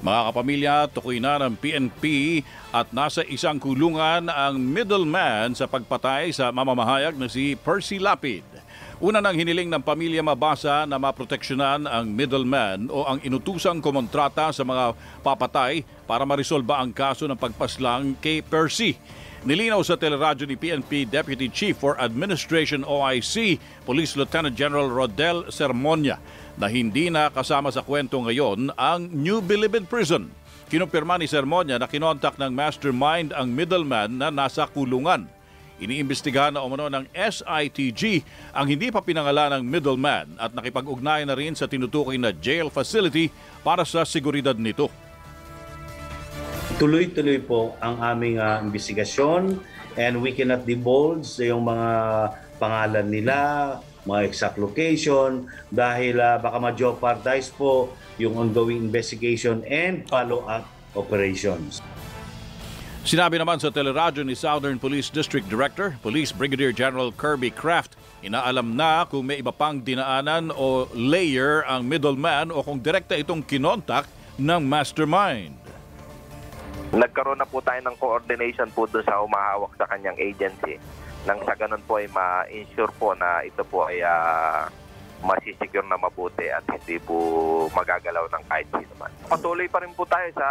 Mga kapamilya, tukoy na ng PNP at nasa isang kulungan ang middleman sa pagpatay sa mamamahayag na si Percy Lapid. Una nang hiniling ng pamilya mabasa na maproteksyonan ang middleman o ang inutusang kumontrata sa mga papatay para marisolba ang kaso ng pagpaslang kay Percy. Nilinaw sa teleradyo ni PNP Deputy Chief for Administration OIC, Police Lieutenant General Rodel Sermonia, na hindi na kasama sa kwento ngayon ang New Bilibid Prison. Kinumpirma ni Sermonia na kinontak ng mastermind ang middleman na nasa kulungan. Iniimbestigahan na umano ng SITG ang hindi pa pinangalan ng middleman at nakipag-ugnayan na rin sa tinutukoy na jail facility para sa seguridad nito. Tuloy-tuloy po ang aming uh, investigasyon and we cannot divulge yung mga pangalan nila, mga exact location dahil uh, baka ma-jeopardize po yung ongoing investigation and follow-up operations. Sinabi naman sa teleradyo ni Southern Police District Director, Police Brigadier General Kirby Kraft, inaalam na kung may iba pang dinaanan o layer ang middleman o kung direkta itong kinontak ng mastermind. Nagkaroon na po tayo ng coordination po doon sa humahawak sa kanyang agency. Nang sa ganun po ay ma-ensure po na ito po ay uh, masisecure na mabuti at hindi po magagalaw ng kahit sino man. Patuloy pa rin po tayo sa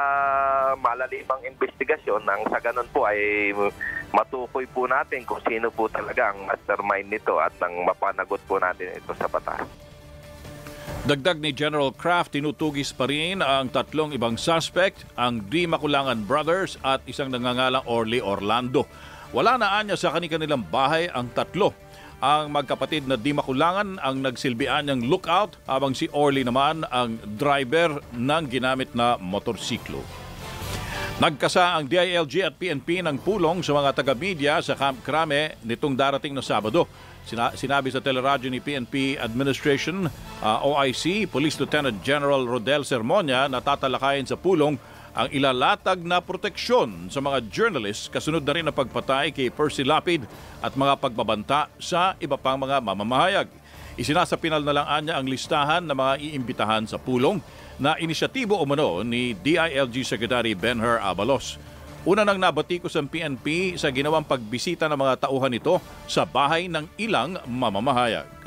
malalimang investigasyon nang sa ganun po ay matukoy po natin kung sino po talaga ang mastermind nito at nang mapanagot po natin ito sa batas. Dagdag ni General Kraft, tinutugis pa rin ang tatlong ibang suspect, ang Di Makulangan Brothers at isang nangangalang Orly Orlando. Wala na anya sa kanilang bahay ang tatlo. Ang magkapatid na Di Makulangan ang nagsilbian ng lookout habang si Orly naman ang driver ng ginamit na motorsiklo. Nagkasa ang DILG at PNP ng pulong sa mga taga-media sa Camp Crame nitong darating na Sabado. Sina- sinabi sa teleradyo ni PNP Administration, uh, OIC, Police Lieutenant General Rodel Sermonia na tatalakayin sa pulong ang ilalatag na proteksyon sa mga journalists kasunod na rin ang pagpatay kay Percy Lapid at mga pagbabanta sa iba pang mga mamamahayag. Isinasapinal na lang anya ang listahan ng mga iimbitahan sa pulong na inisyatibo umano ni DILG Secretary Benher Abalos. Una nang nabatikos ang PNP sa ginawang pagbisita ng mga tauhan nito sa bahay ng ilang mamamahayag.